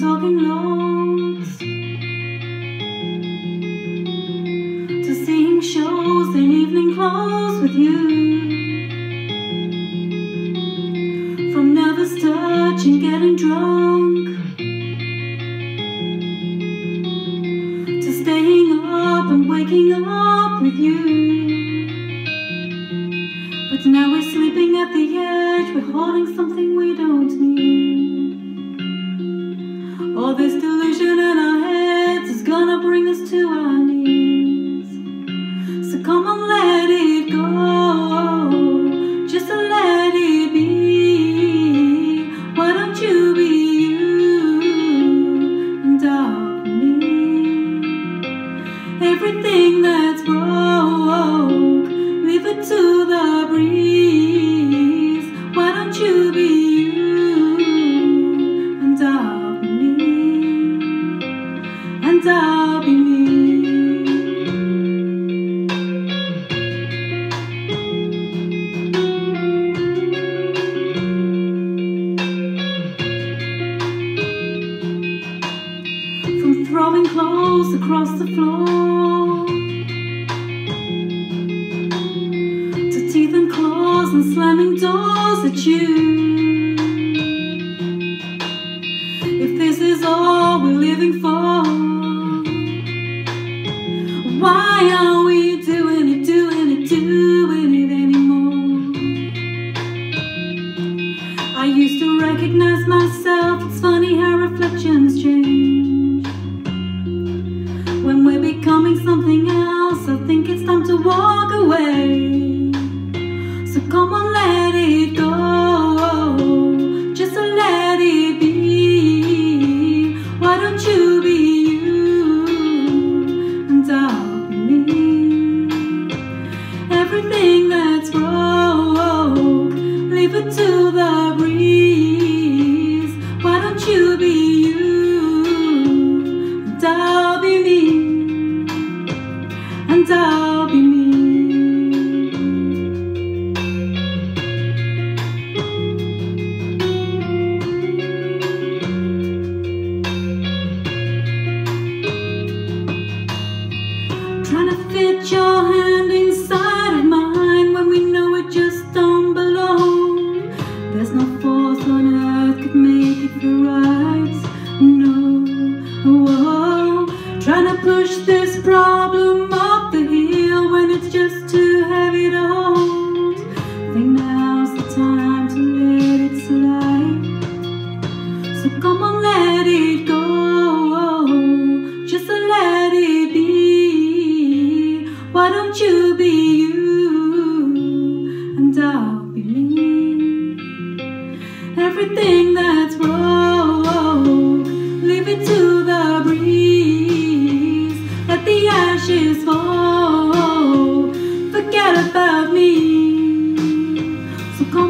talking loads to seeing shows in evening clothes with you. From nervous touch and getting drunk to staying up and waking up with you. But now we're sleeping at the edge, we're holding something we don't need. All this delusion in our heads is gonna bring us to our knees. So come on, let it go, just let it be. Why don't you be you and I'll me? Everything that's broke, leave it to the breeze. Clothes across the floor to teeth and claws and slamming doors at you. If this is all we're living for, why are we doing it, doing it, doing it anymore? I used to recognize myself, it's funny how reflections change. Come on, let it go, just let it be. Why don't you be you and I'll be me? Everything that's broke, leave it to the breeze. Why don't you be you and I'll be me? And I'll your hand inside of mine when we know it just don't belong. There's no force on earth could make it right. se com